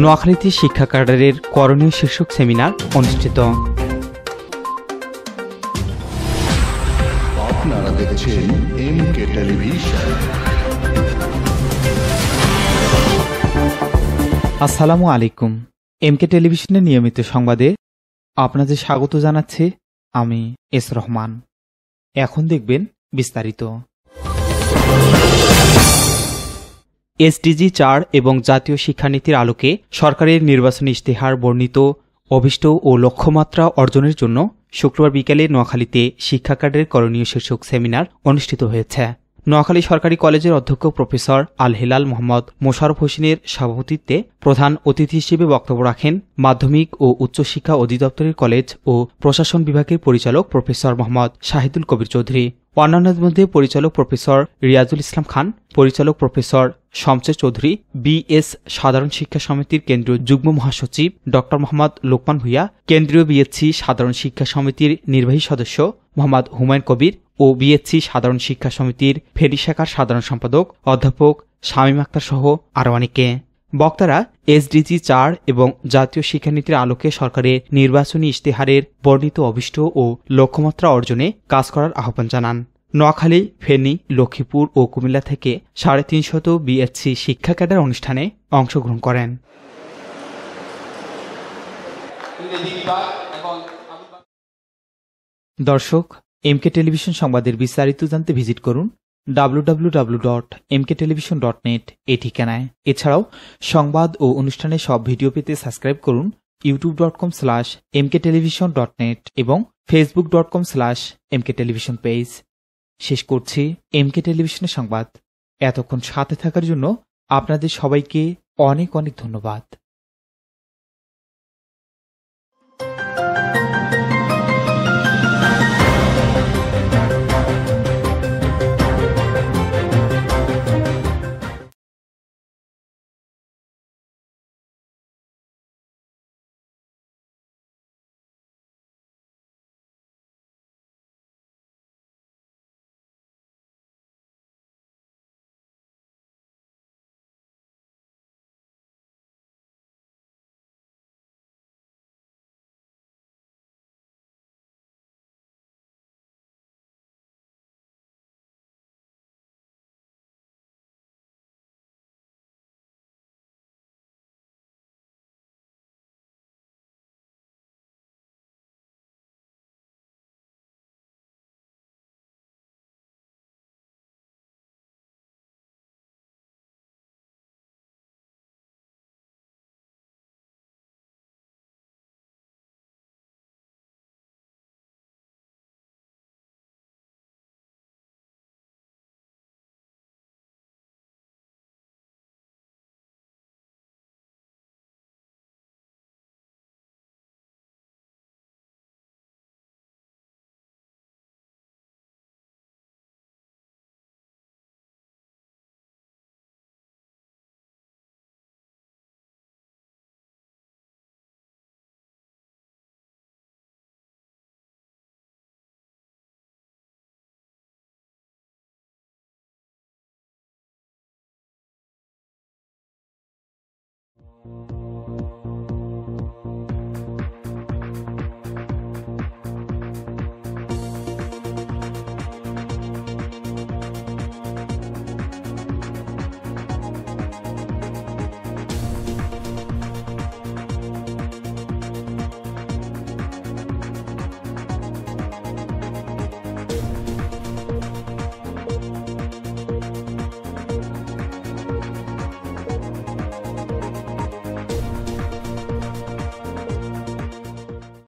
নোয়াখালীতে শিক্ষা ক্যাডারের করণীয় শীর্ষক সেমিনার অনুষ্ঠিত। আপনারা দেখছেন এম কে টেলিভিশন। আসসালামু আলাইকুম। এমকে টেলিভিশনের নিয়মিত সংবাদে আপনাদের স্বাগত জানাচ্ছি আমি এস রহমান। এখন দেখবেন বিস্তারিত। এসডিজি চার এবং জাতীয় শিক্ষানীতির আলোকে সরকারের নির্বাচনী ইশতেহার বর্ণিত অভিষ্ট ও লক্ষ্যমাত্রা অর্জনের জন্য শুক্রবার বিকেলে নোয়াখালীতে শিক্ষা কার্ডের করণীয় শীর্ষক সেমিনার অনুষ্ঠিত হয়েছে। নোয়াখালী সরকারি কলেজের অধ্যক্ষ প্রফেসর আল হেলাল মোহাম্মদ মোশারফ হোসেনের সভাপতিত্বে প্রধান অতিথি হিসেবে বক্তব্য রাখেন মাধ্যমিক ও উচ্চশিক্ষা অধিদপ্তরের কলেজ ও প্রশাসন বিভাগের পরিচালক প্রফেসর মোহাম্মদ শাহিদুল কবির চৌধুরী। অন্যান্যদের মধ্যে পরিচালক প্রফেসর রিয়াজুল ইসলাম খান, পরিচালক প্রফেসর শমসের চৌধুরী বিএস সাধারণ শিক্ষা সমিতির কেন্দ্রীয় যুগ্ম মহাসচিব ড. মোহাম্মদ লোকমান ভুইয়া, কেন্দ্রীয় বিএসসি সাধারণ শিক্ষা সমিতির নির্বাহী সদস্য মোহাম্মদ হুমায়ুন কবির ও বিএসসি সাধারণ শিক্ষা সমিতির ফেরি শাখার সাধারণ সম্পাদক অধ্যাপক শামীম আক্তার সহ আরও অনেকে। বক্তারা এসডিজি চার এবং জাতীয় শিক্ষানীতির আলোকে সরকারের নির্বাচনী ইশতেহারের বর্ণিত অভিষ্ট ও লক্ষ্যমাত্রা অর্জনে কাজ করার আহ্বান জানান। নোয়াখালী, ফেনী, লক্ষ্মীপুর ও কুমিল্লা থেকে সাড়ে তিনশত বিএসসি শিক্ষা ক্যাডার অনুষ্ঠানে অংশগ্রহণ করেন। দর্শক, এমকে টেলিভিশন সংবাদের বিস্তারিত জানতে ভিজিট করুন www.mkTelevision.net এই ঠিকানায়। এছাড়াও, সংবাদ ও অনুষ্ঠানের সব ভিডিও পেতে সাবস্ক্রাইব করুন YouTube dot com slash MK television dot net এবং Facebook dot com slash MK television page শেষ করছি এমকে টেলিভিশনের সংবাদ। এতক্ষণ সাথে থাকার জন্য আপনাদের সবাইকে অনেক অনেক ধন্যবাদ। Thank you.